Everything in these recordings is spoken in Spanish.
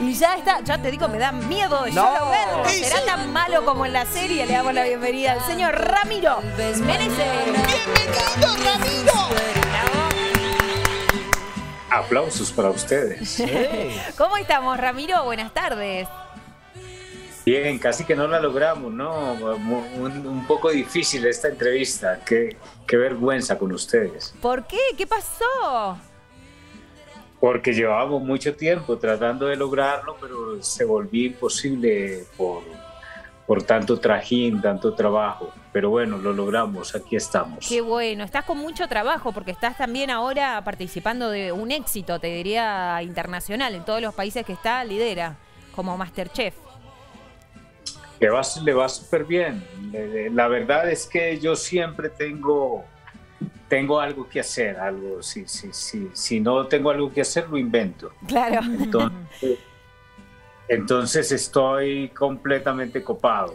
Y ya está, ya te digo, me da miedo de No. yo verlo. ¿Será sí. tan malo como en la serie? Le damos la bienvenida al señor Ramiro Menezes. ¡Bienvenido, Ramiro! Aplausos para ustedes. ¿Cómo estamos, Ramiro? Buenas tardes. Bien, casi que no la logramos, ¿no? Un, un poco difícil esta entrevista. Qué, qué vergüenza con ustedes. ¿Por qué? ¿Qué pasó? Porque llevábamos mucho tiempo tratando de lograrlo, pero se volvió imposible por, por tanto trajín, tanto trabajo. Pero bueno, lo logramos, aquí estamos. Qué bueno, estás con mucho trabajo porque estás también ahora participando de un éxito, te diría, internacional. En todos los países que está, lidera como Masterchef. Le va, le va súper bien. La verdad es que yo siempre tengo, tengo algo que hacer, algo, si, si, si, si no tengo algo que hacer, lo invento. Claro. Entonces, entonces estoy completamente copado.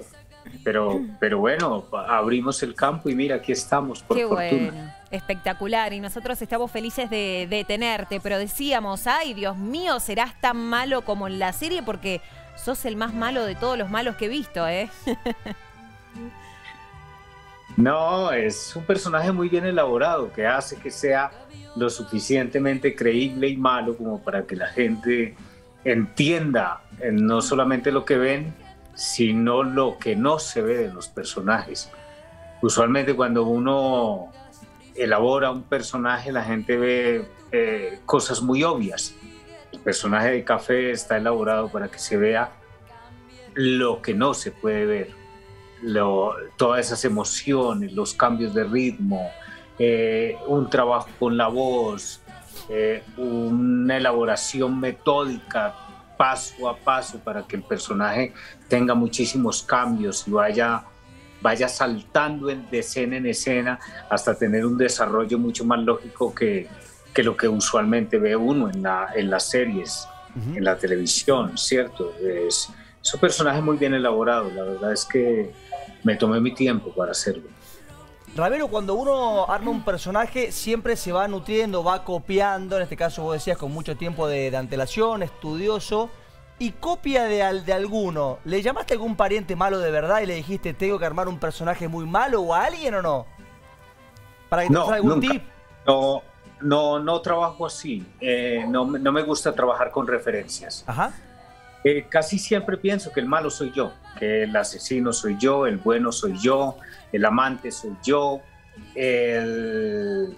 Pero, pero bueno, abrimos el campo y mira, aquí estamos, por Qué fortuna. bueno, espectacular. Y nosotros estamos felices de, de tenerte, pero decíamos, ay, Dios mío, serás tan malo como en la serie porque sos el más malo de todos los malos que he visto, ¿eh? No, es un personaje muy bien elaborado que hace que sea lo suficientemente creíble y malo como para que la gente entienda eh, no solamente lo que ven, sino lo que no se ve de los personajes. Usualmente cuando uno elabora un personaje, la gente ve eh, cosas muy obvias. El personaje de café está elaborado para que se vea lo que no se puede ver lo- todas esas emociones, los cambios de ritmo, eh, un trabajo con la voz, eh, una elaboración metódica paso a paso para que el personaje tenga muchísimos cambios y vaya, vaya saltando de escena en escena hasta tener un desarrollo mucho más lógico que, que lo que usualmente ve uno en, la, en las series, en la televisión, ¿cierto? Es, es un personaje muy bien elaborado, la verdad es que me tomé mi tiempo para hacerlo. Ramiro, cuando uno arma un personaje, siempre se va nutriendo, va copiando, en este caso vos decías con mucho tiempo de, de antelación, estudioso, y copia de, de alguno. ¿Le llamaste a algún pariente malo de verdad y le dijiste, tengo que armar un personaje muy malo o a alguien o no? Para que te No, algún nunca. tip. No, no, no trabajo así, eh, no, no me gusta trabajar con referencias. Ajá. Eh, casi siempre pienso que el malo soy yo, que el asesino soy yo, el bueno soy yo, el amante soy yo, el,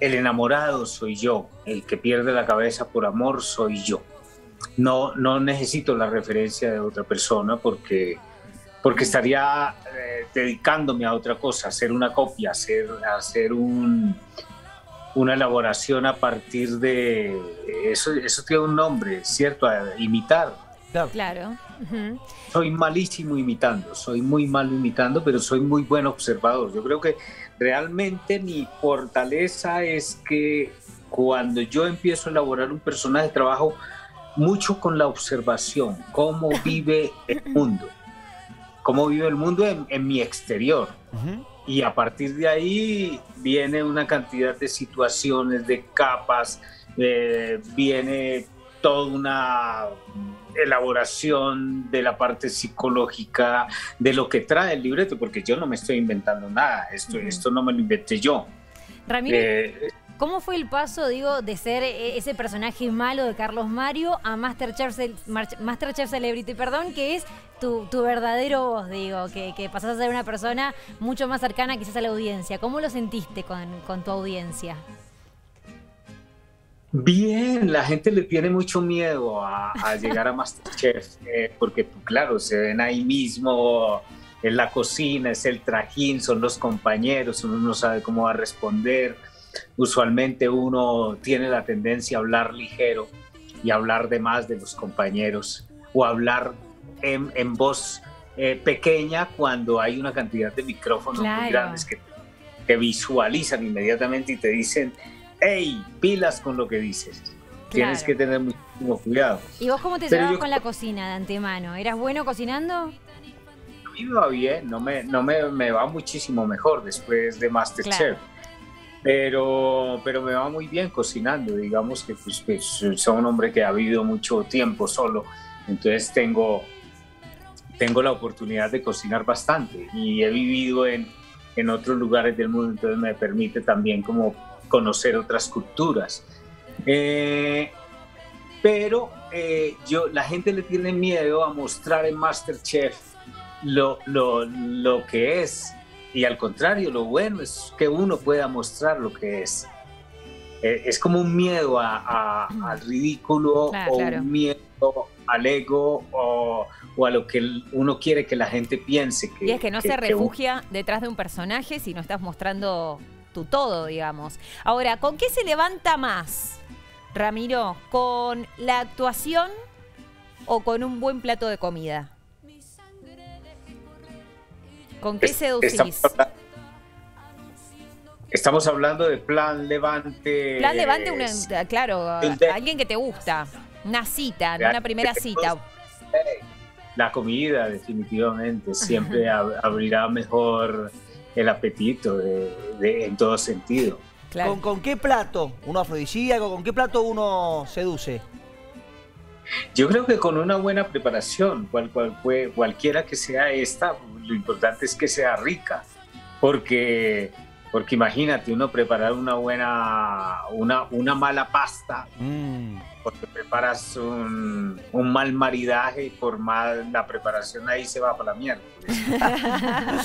enamorado soy yo, el que pierde la cabeza por amor soy yo. No, no necesito la referencia de otra persona porque, porque estaría eh, dedicándome a otra cosa, hacer una copia, hacer, hacer un, una elaboración a partir de... Eso, eso tiene un nombre, ¿cierto? A imitar. Claro. Soy malísimo imitando, soy muy malo imitando, pero soy muy buen observador. Yo creo que realmente mi fortaleza es que cuando yo empiezo a elaborar un personaje, trabajo mucho con la observación, cómo vive el mundo, cómo vive el mundo en, en mi exterior. Y a partir de ahí viene una cantidad de situaciones, de capas, eh, viene toda una elaboración de la parte psicológica, de lo que trae el libreto, porque yo no me estoy inventando nada, esto, esto no me lo inventé yo. Ramiro, Eh, ¿cómo fue el paso, digo, de ser eh, ese personaje malo de Carlos Mario a Masterchef, Masterchef Celebrity, perdón, que es tu, tu verdadero voz, digo, que, que pasás a ser una persona mucho más cercana quizás a la audiencia? ¿Cómo lo sentiste con, con tu audiencia? Bien, la gente le tiene mucho miedo a, a llegar a Masterchef, eh, porque claro, se ven ahí mismo en la cocina, es el trajín, son los compañeros, uno no sabe cómo va a responder. Usualmente uno tiene la tendencia a hablar ligero y hablar de más de los compañeros o hablar en, en voz eh, pequeña cuando hay una cantidad de micrófonos Claro. muy grandes que, que visualizan inmediatamente y te dicen, hey, pilas con lo que dices. Tienes Claro. que tener muchísimo cuidado. ¿Y vos cómo te Pero llevabas yo- con la cocina de antemano? ¿Eras bueno cocinando? A mí me va bien, no me, no me, me va muchísimo mejor después de Masterchef. pero, pero me va muy bien cocinando. Digamos que pues, pues, soy un hombre que ha vivido mucho tiempo solo, entonces tengo, tengo la oportunidad de cocinar bastante y he vivido en, en otros lugares del mundo, entonces me permite también como conocer otras culturas. Eh, pero eh, yo, la gente le tiene miedo a mostrar en Masterchef lo, lo, lo que es y al contrario, lo bueno es que uno pueda mostrar lo que es. Eh, es como un miedo al ridículo o un miedo al ego o, a lo que uno quiere que la gente piense. Que, y es que no se refugia detrás de un personaje si no estás mostrando tu todo, digamos. Ahora, ¿con qué se levanta más, Ramiro? ¿Con la actuación o con un buen plato de comida? ¿Con qué seducís? Estamos, hablando de plan levante. Plan levante, claro, alguien que te gusta. Una cita, una primera cita. La comida, definitivamente, siempre abrirá mejor el apetito en todo sentido. ¿Con, ¿Con, qué plato? ¿Uno afrodisíaco? ¿Con qué plato uno seduce? Yo creo que con una buena preparación, cual, cual, cualquiera que sea esta, lo importante es que sea rica, porque, porque imagínate uno preparar una buena, una, una mala pasta, mm. porque preparas un, un, mal maridaje, por mal la preparación ahí se va para la mierda.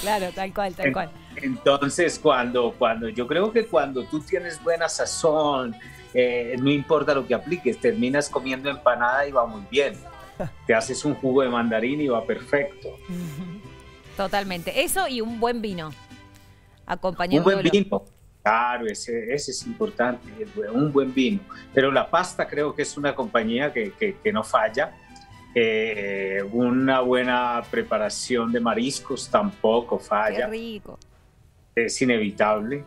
claro, tal cual, tal cual. Entonces, cuando, cuando yo creo que cuando tú tienes buena sazón, eh, no importa lo que apliques, terminas comiendo empanada y va muy bien. Te haces un jugo de mandarín y va perfecto. Totalmente. Eso y un buen vino. Un buen vino. Claro, ese, ese, es importante, un buen vino. Pero la pasta creo que es una compañía que, que, no falla. Eh, una buena preparación de mariscos tampoco falla. Qué rico. Es inevitable.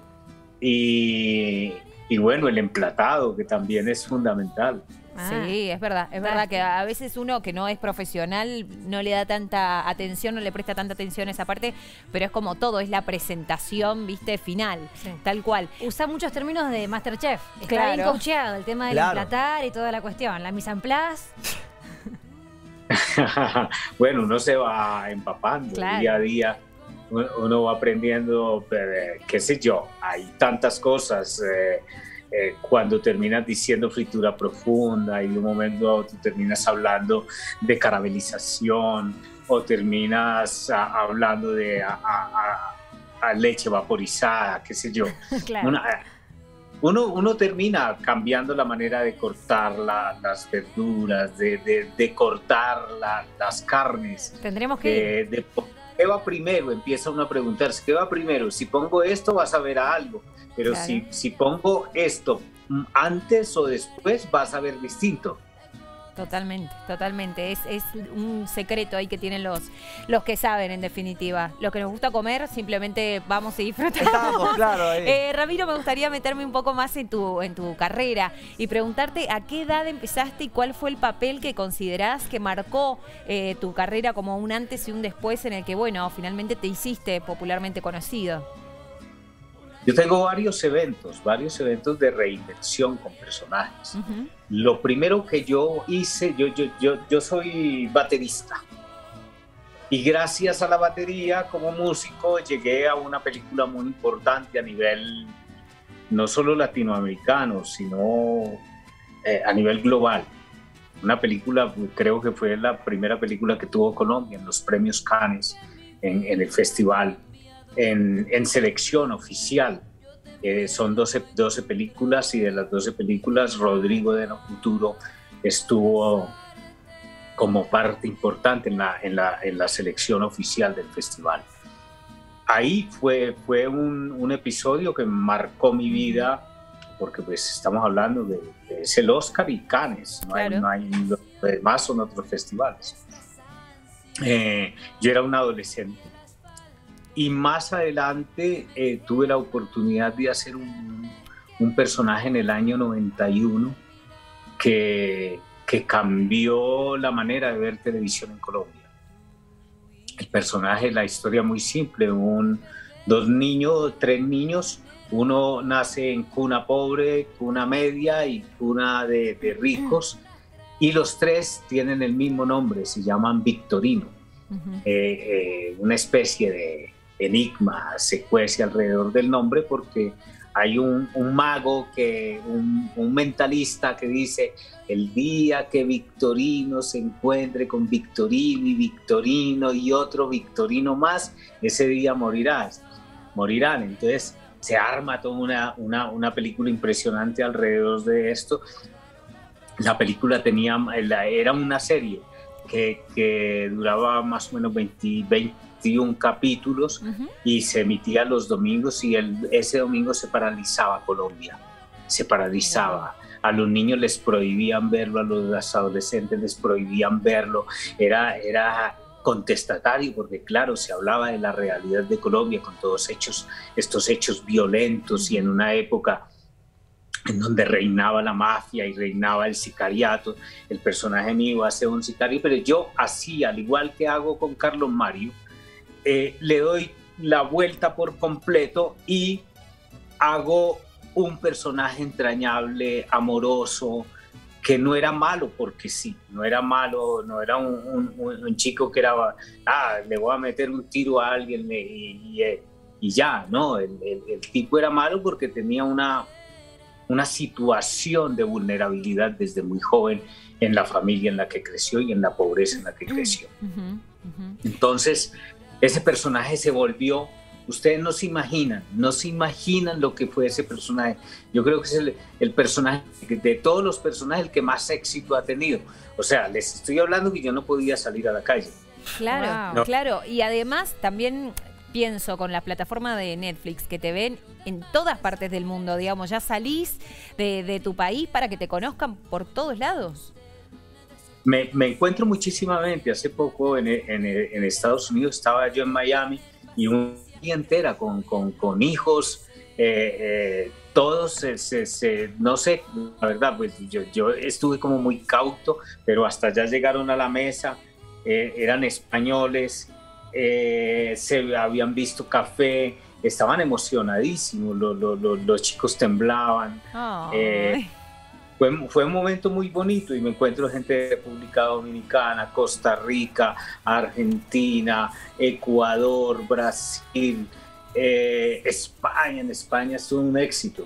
Y, y bueno, el emplatado, que también es fundamental. Sí, es verdad, es verdad que a veces uno que no es profesional no le da tanta atención, no le presta tanta atención a esa parte, pero es como todo, es la presentación, viste, final, tal cual. Usa muchos términos de Masterchef, está claro. bien coacheado el tema del emplatar y toda la cuestión, la mise en place. bueno, uno se va empapando día a día uno va aprendiendo, eh, qué sé yo, hay tantas cosas. Eh, eh, cuando terminas diciendo fritura profunda y de un momento a otro terminas hablando de caramelización o terminas hablando de a, leche vaporizada, qué sé yo. uno, uno, termina cambiando la manera de cortar las verduras, de, cortar las carnes. Tendremos que... ¿Qué va primero? Empieza uno a preguntarse, ¿qué va primero? Si pongo esto vas a ver a algo, pero si, si pongo esto antes o después vas a ver distinto. Totalmente, totalmente. Es, es, un secreto ahí que tienen los, los que saben, en definitiva. Los que nos gusta comer, simplemente vamos y disfrutamos. Estamos, claro. Eh, Ramiro, me gustaría meterme un poco más en tu, en tu carrera y preguntarte a qué edad empezaste y cuál fue el papel que considerás que marcó eh, tu carrera como un antes y un después en el que, bueno, finalmente te hiciste popularmente conocido. Yo tengo varios eventos, varios eventos de reinvención con personajes. Lo primero que yo hice, yo, yo, yo, yo soy baterista. Y gracias a la batería como músico llegué a una película muy importante a nivel no solo latinoamericano, sino eh, a nivel global. Una película, creo que fue la primera película que tuvo Colombia en los premios Cannes, en, en el festival en, selección oficial. Eh, son 12, 12 películas y de las 12 películas Rodrigo de No Futuro estuvo como parte importante en la, en la, en la selección oficial del festival. Ahí fue, fue un, un, episodio que marcó mi vida porque pues estamos hablando de, es el Oscar y Cannes, no, hay, no hay, más son otros festivales. Eh, yo era un adolescente y más adelante eh, tuve la oportunidad de hacer un, un, personaje en el año 91 que, que cambió la manera de ver televisión en Colombia. El personaje, la historia muy simple, un, dos niños, tres niños Uno nace en cuna pobre, cuna media y cuna de, de ricos, y los tres tienen el mismo nombre, se llaman Victorino. Ujú. Eh, eh, una especie de enigma se cuece alrededor del nombre porque hay un, mago, que, un, mentalista que dice, el día que Victorino se encuentre con Victorino y Victorino y otro Victorino más, ese día morirás, morirán. Entonces se arma toda una, una, una película impresionante alrededor de esto. La película tenía, era una serie que, duraba más o menos 20, 21 capítulos Ujú. y se emitía los domingos y el, ese domingo se paralizaba Colombia, se paralizaba. A los niños les prohibían verlo, a los adolescentes les prohibían verlo, era, era contestatario porque claro, se hablaba de la realidad de Colombia con todos hechos, estos hechos violentos y en una época en donde reinaba la mafia y reinaba el sicariato. El personaje mío ser un sicario, pero yo así, al igual que hago con Carlos Mario, eh, le doy la vuelta por completo y hago un personaje entrañable, amoroso, que no era malo porque sí, no era malo, no era un, un- un chico que era, ah, le voy a meter un tiro a alguien le- y, y, eh, y ya, no, el, el- el tipo era malo porque tenía una, una situación de vulnerabilidad desde muy joven en la familia en la que creció y en la pobreza en la que creció. Ujú, ujú. Entonces, ese personaje se volvió, ustedes no se imaginan, no se imaginan lo que fue ese personaje. Yo creo que es el, el personaje, de todos los personajes, el que más éxito ha tenido. O sea, les estoy hablando que yo no podía salir a la calle. Claro, Wow. claro. Y además también pienso con la plataforma de Netflix que te ven en todas partes del mundo, digamos, ya salís de, de tu país para que te conozcan por todos lados. Me, me encuentro muchísimamente. Hace poco en, en- en Estados Unidos estaba yo en Miami y un día entera con, con- con hijos, eh, eh, todos, se- se- se- no sé, la verdad, pues yo, yo estuve como muy cauto, pero hasta allá llegaron a la mesa, eh, eran españoles, se habían visto café, estaban emocionadísimos, lo- lo- lo- los chicos temblaban. Fue, un momento muy bonito y me encuentro gente de República Dominicana, Costa Rica, Argentina, Ecuador, Brasil, eh, España. En España es un éxito.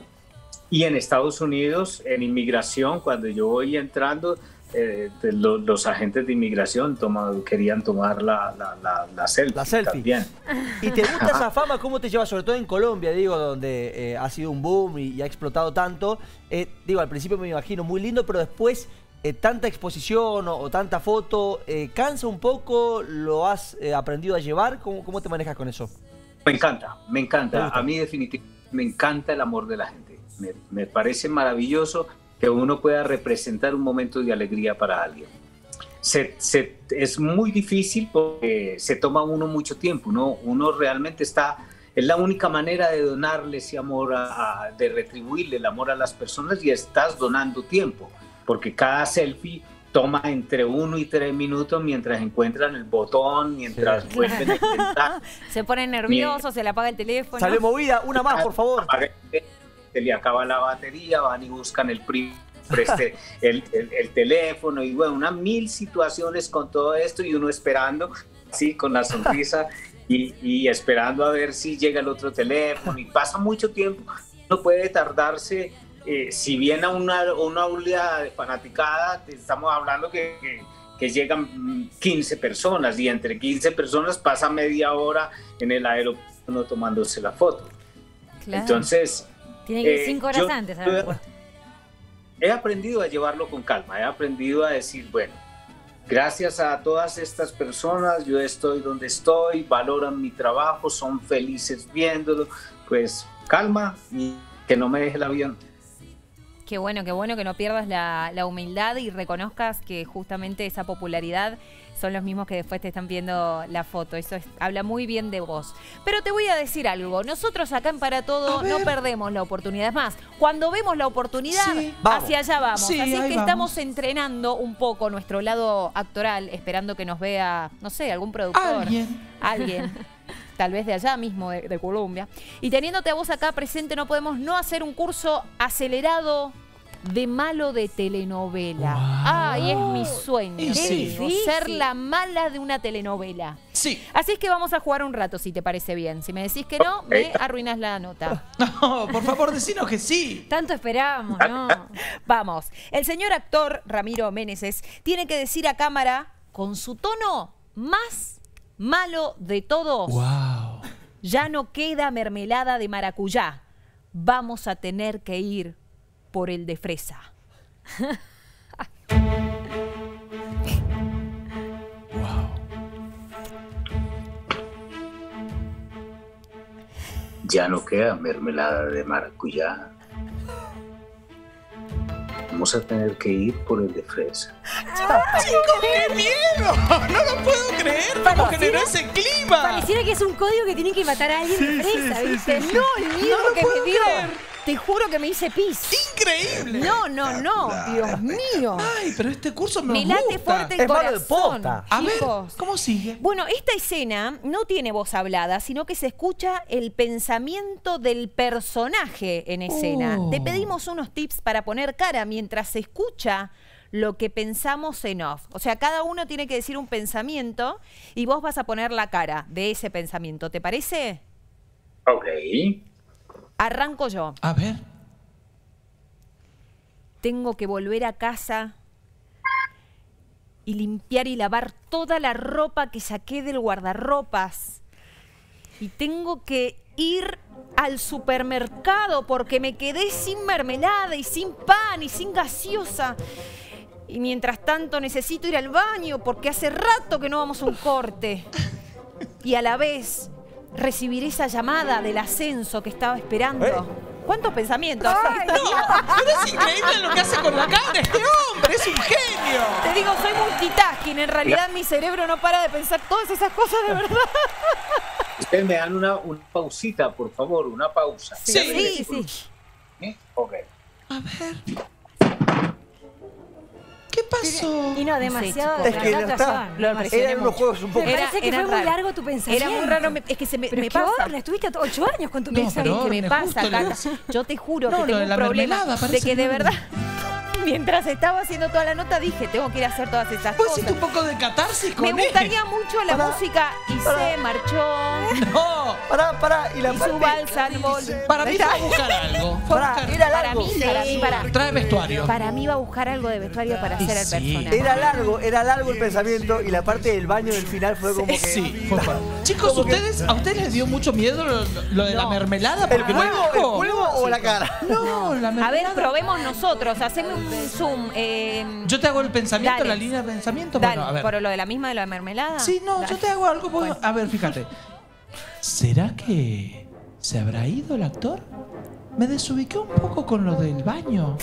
Y en Estados Unidos, en inmigración, cuando yo voy entrando, eh, de los agentes de inmigración toma- querían tomar la, la, la, la selfie, La selfie. también. ¿Y te gusta esa fama? ¿Cómo te llevas? Sobre todo en Colombia, digo, donde eh, ha sido un boom y, y ha explotado tanto. Eh, digo, al principio me imagino muy lindo, pero después eh, tanta exposición o, o tanta foto, eh, ¿cansa un poco? ¿Lo has eh, aprendido a llevar? ¿Cómo, ¿Cómo te manejas con eso? Me encanta, me ¿Te encanta. A mí definitivamente me encanta el amor de la gente. Me, me parece maravilloso que uno pueda representar un momento de alegría para alguien. Se- se- es muy difícil porque se toma uno mucho tiempo, ¿no? Uno realmente está, es la única manera de donarle ese amor, a- a- de retribuirle el amor a las personas y estás donando tiempo, porque cada selfie toma entre uno y tres minutos mientras encuentran el botón, mientras Sí. vuelven a intentar. Se ponen nerviosos, se le apaga el teléfono. Salió movida, una más, por favor. Se le acaba la batería, van y buscan el primo, preste el, el- el teléfono y bueno, una mil situaciones con todo esto y uno esperando, sí, con la sonrisa y, y esperando a ver si llega el otro teléfono y pasa mucho tiempo. No puede tardarse, eh, si bien a una, una aula de fanaticada, estamos hablando que, que, que llegan mm, 15 personas y entre 15 personas pasa media hora en el aeropuerto tomándose la foto. Claro. Entonces, Tiene que ir eh, cinco horas yo- antes. yo- ¿sabes? he aprendido a llevarlo con calma, he aprendido a decir, bueno, gracias a todas estas personas, yo estoy donde estoy, valoran mi trabajo, son felices viéndolo, pues calma y que no me deje el avión. Qué bueno, qué bueno que no pierdas la, la humildad y reconozcas que justamente esa popularidad son los mismos que después te están viendo la foto. Eso es- habla muy bien de vos. Pero te voy a decir algo. Nosotros acá en Para Todo no perdemos la oportunidad. Es más, cuando vemos la oportunidad, Sí. Hacia allá vamos. Sí, Así es que vamos. estamos entrenando un poco nuestro lado actoral, esperando que nos vea, no sé, algún productor. Alguien. Alguien. tal vez de allá mismo, de, de Colombia. Y teniéndote a vos acá presente, no podemos no hacer un curso acelerado de malo de telenovela. Ay, es mi sueño. Qué difícil. Ser la mala de una telenovela. Sí. Así es que vamos a jugar un rato, si te parece bien. Si me decís que no, me arruinas la nota. No, por favor, decinos que sí. Tanto esperábamos, ¿no? Vamos. El señor actor Ramiro Meneses tiene que decir a cámara, con su tono más malo de todos, Wow. ya no queda mermelada de maracuyá. Vamos a tener que ir por el de fresa. Wow. Ya no queda mermelada de maracuyá. Vamos a tener que ir por el de fresa. ¡Qué miedo! No lo puedo creer. ¿Cómo generó ese clima? Pareciera que es un código que tienen que matar a alguien de fresa, ¿viste? No, el miedo No lo que puedo me dio. Te juro que me hice pis. ¡Increíble! No, no, no. Dios mío. Ay, pero este curso me, Me late gusta. fuerte el Es malo de corazón. posta. A ver, chicos. ¿cómo sigue? Bueno, esta escena no tiene voz hablada, sino que se escucha el pensamiento del personaje en escena. Oh. Te pedimos unos tips para poner cara mientras se escucha lo que pensamos en off. O sea, cada uno tiene que decir un pensamiento y vos vas a poner la cara de ese pensamiento. ¿Te parece? Ok. Arranco yo. A ver. Tengo que volver a casa y limpiar y lavar toda la ropa que saqué del guardarropas. Y tengo que ir al supermercado porque me quedé sin mermelada y sin pan y sin gaseosa. Y mientras tanto necesito ir al baño porque hace rato que no vamos a un corte. Y a la vez recibir esa llamada del ascenso que estaba esperando. ¿Eh? ¿Cuántos pensamientos? No, pero es increíble lo que hace con la cara este hombre. Es un genio. Te digo, soy multitasking. En realidad mi cerebro no para de pensar todas esas cosas de verdad. Ustedes me dan una, una pausita, por favor, una pausa. Sí. Sí, sí. ¿Eh? Ok. A ver. ¿Qué pasó? Y no, demasiado. Sí, Es que no está. Lo Eran unos juegos un poco. Me parece que fue muy largo tu pensamiento. Era muy raro, me- es que se me, Pero me pasa. vos estuviste ocho años con tu No, pensamiento. pero que me pasa, le- Yo te juro No, que tengo un problema de parece que de verdad, mientras estaba haciendo toda la nota, dije, tengo que ir a hacer todas esas ¿Vos cosas. hiciste un poco de catarsis con Me él? gustaría mucho la Pará, música y se marchó No. Pará, pará. Y la y su balsa al bol. Para mí va a buscar algo. Fue a Pará, buscar- era Para largo. mí, para mí, para Trae vestuario. Para mí va a buscar algo de vestuario para hacer el sí. personaje. Era largo, era largo el pensamiento y la parte del baño del final fue como que. Sí, fue fuerte. Chicos, Como que- ¿ustedes, ¿a ustedes les dio mucho miedo lo, lo de la mermelada? ¿El fuego, el fuego o la cara? No, la mermelada. A ver, probemos nosotros. Haceme un zoom. eh, Yo te hago el pensamiento, Dale. la línea de pensamiento. Dale, bueno, a ver. por lo de la misma de la mermelada. Sí, no, Dale. yo te hago algo. A ver, fíjate. ¿Será que se habrá ido el actor? Me desubiqué un poco con lo del baño.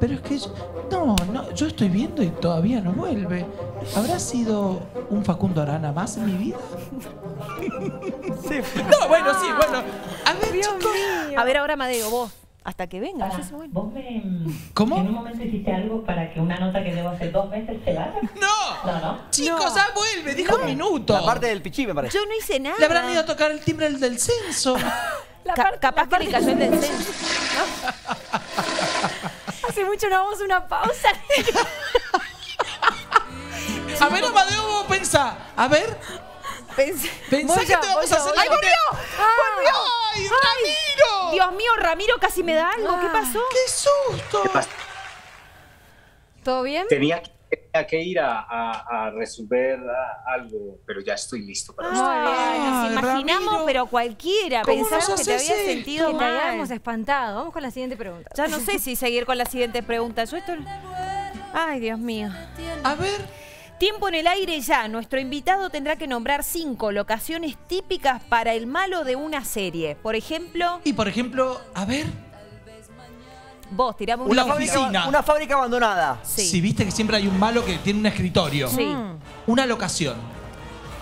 Pero es que yo, no, no, yo estoy viendo y todavía no vuelve. ¿Habrá sido un Facundo Arana más en mi vida? Sí. No, bueno, sí, bueno. A ver, chicos. A ver, ahora Madeo, vos. Hasta que venga. No. ¿Vos me, ¿Cómo? en un momento hiciste algo para que una nota que debo hacer dos veces se vaya? ¡No! No, no. Chicos, No. ah, vuelve, dijo un minuto. La parte del pichí, me parece. Yo no hice nada. Le habrán ido a tocar el timbre del censo. La Ca- parte- capaz la que le cayó el descenso. Hace mucho no vamos a una pausa. A ver, Amadeo, vos pensá. A ver, Pensé- pensá Voy que yo, te voy vamos a yo, hacer la yo. ¡Volvió! ¡Ay, Ramiro! Dios mío, Ramiro casi me da algo. ¿Qué Ah. pasó? ¡Qué susto! ¿Qué pasa? ¿Todo bien? Tenía, que- tenía que ir a, a- a resolver ah, algo, pero ya estoy listo para eso. Ay, nos Ay, imaginamos, Ramiro. pero cualquiera. ¿Cómo Pensamos que te habías esto? sentido Que te habíamos espantado. Vamos con la siguiente pregunta. Ya no sé si seguir con las siguientes preguntas. Yo esto... Ay, Dios mío. A ver, Tiempo en el aire ya. Nuestro invitado tendrá que nombrar cinco locaciones típicas para el malo de una serie. Por ejemplo, y por ejemplo, a ver, vos, tirame Una una. oficina. fábrica, una fábrica abandonada. Sí. si viste que siempre hay un malo que tiene un escritorio. Sí. Mm. Una locación.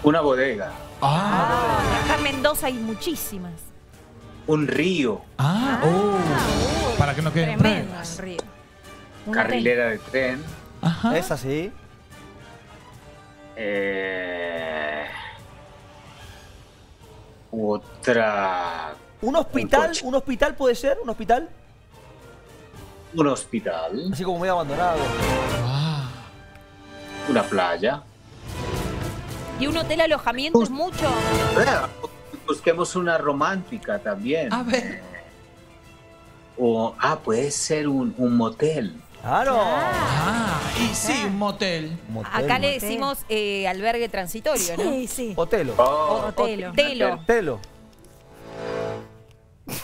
Una bodega, Ah, Acá en Mendoza hay muchísimas. un río, ah, oh. Para que no queden Tremendo río. Un hotel. carrilera de tren, Ajá. Es así. Eh, Otra. ¿Un hospital? ¿Un hospital puede ser? ¿Un hospital? Un hospital. Así como muy abandonado. Ah, Una playa. ¿Y un hotel alojamiento es mucho? Busquemos una romántica también. a ver. O, ah, puede ser un, un motel. Claro. Ah, y sí, un motel. Motel. Acá le Motel. decimos eh, albergue transitorio, ¿no? Sí, sí. Hotelo. Oh, Hotelo. Hotelo. Hotelo.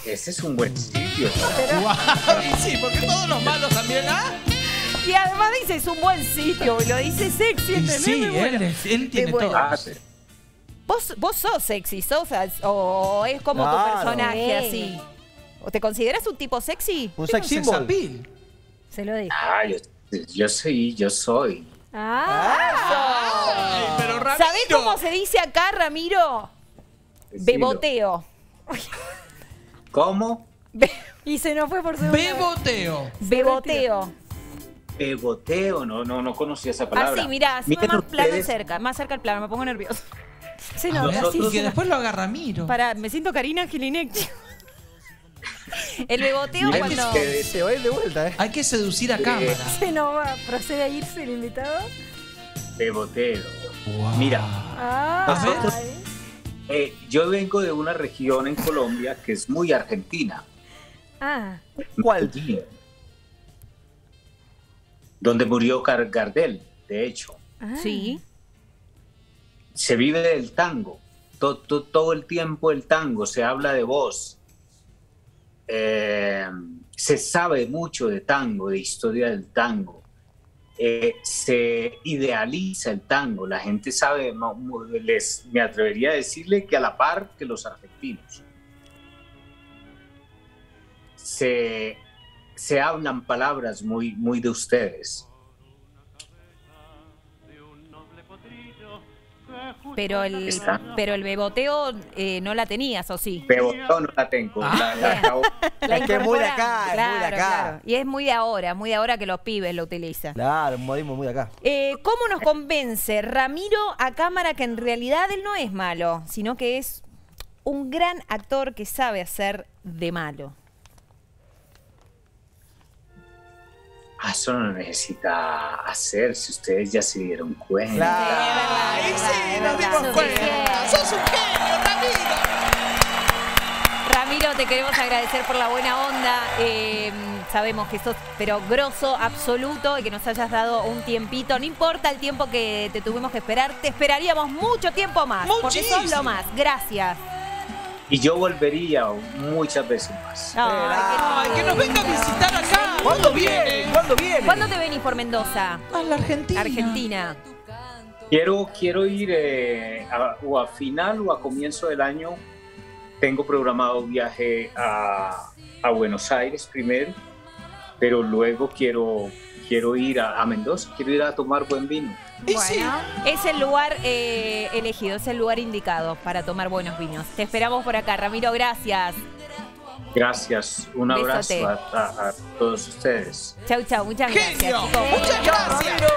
ese es un buen sitio. Guau, y sí, porque todos los malos también, ¿ah? Y además dice, es un buen sitio, y lo dice sexy, ¿entendés? sí, él, es- él tiene bueno. todo. Ah, sí. ¿Vos, vos sos sexy, sos o es como tu personaje Sí. así. ¿O te consideras un tipo sexy? Un Tiene sex un symbol. sexapil. Se lo digo. Ah, yo, yo soy, yo soy. Ah, Ay, pero Ramiro. ¿Sabés cómo se dice acá, Ramiro? Decilo. Beboteo. ¿Cómo? Be- y se nos fue por segunda vez. Beboteo. Beboteo. Beboteo, no, no, no conocía esa palabra. Así, mirá, así más plano cerca, más cerca el plano, me pongo nervioso. Se nos ver, Nosotros- y que después lo haga Ramiro. Pará, me siento Karina Gilinecchi. El beboteo Miren cuando... ustedes, Se va a ir de vuelta, ¿eh? Hay que seducir a cámara. se nos va. Procede a irse el invitado. Beboteo. Mira. Ah. Eh, yo vengo de una región en Colombia que es muy argentina. Ah, ¿Cuál? Donde murió Car- Gardel, de hecho. ah. Sí. Se vive del tango. To- to- todo el tiempo el tango, se habla de voz. Eh, se sabe mucho de tango, de historia del tango. Eh, se idealiza el tango. La gente sabe, les, me atrevería a decirle que a la par que los argentinos. Se, se hablan palabras muy, muy de ustedes. Pero el, Está. pero el beboteo eh, no la tenías, ¿o sí? Beboteo no la tengo. Ah. la- la acabo- La Es que es muy de acá, es muy de acá. claro. Y es muy de ahora, muy de ahora que los pibes lo utilizan. Claro, un modismo muy de acá. Eh, ¿Cómo nos convence Ramiro a cámara que en realidad él no es malo, sino que es un gran actor que sabe hacer de malo? Ah, eso no necesita hacer, si ustedes ya se dieron cuenta. Claro. Ay, sí, nos dimos verdad. cuenta. Sos un genio, Ramiro. Ramiro, te queremos agradecer por la buena onda. Eh, sabemos que sos, pero grosso, absoluto, y que nos hayas dado un tiempito. No importa el tiempo que te tuvimos que esperar, te esperaríamos mucho tiempo más. Porque sos Muchísimo. lo más. Gracias. Y yo volvería muchas veces más. Ay, que nos venga a visitar acá. ¿Cuándo viene? ¿Cuándo viene? ¿Cuándo te venís por Mendoza? A la Argentina. Argentina. Quiero, quiero ir eh, a- o a final o a comienzo del año. Tengo programado un viaje a, a Buenos Aires primero, pero luego quiero, quiero ir a, a Mendoza, quiero ir a tomar buen vino. Sí. Es el lugar eh, elegido, es el lugar indicado para tomar buenos vinos. Te esperamos por acá, Ramiro, gracias. Gracias, un Besote. abrazo a, a- a todos ustedes. Chau, chau, muchas gracias. Genio. chicos. Muchas gracias.